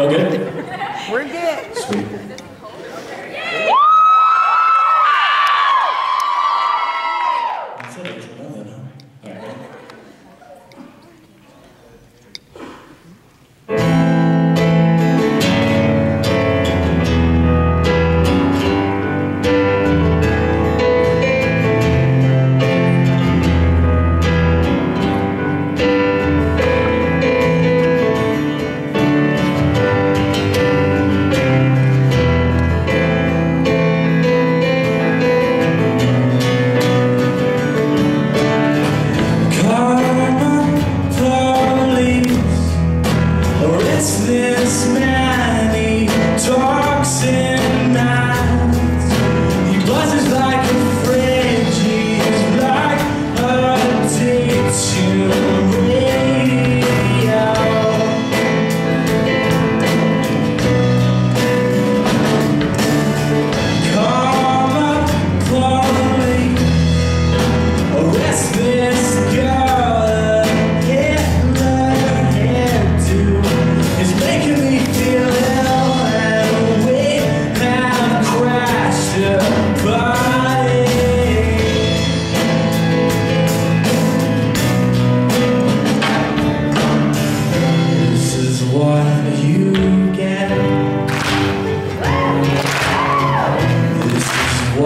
Well, good. We're good. Sweet.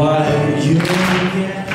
What you get